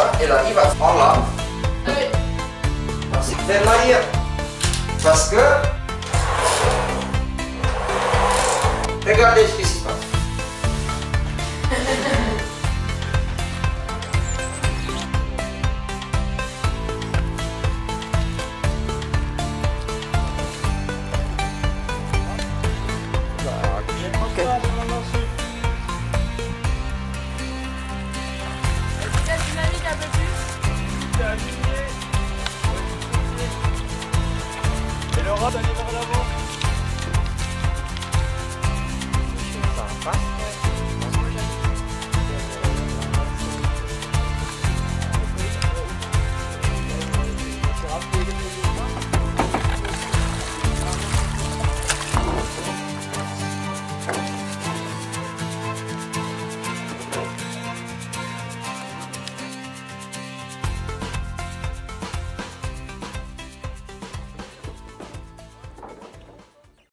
ça, elle arrive à en lave. Parce que l'arrière. Parce que. Regardez ce qui se Et le rat d'aller vers l'avant.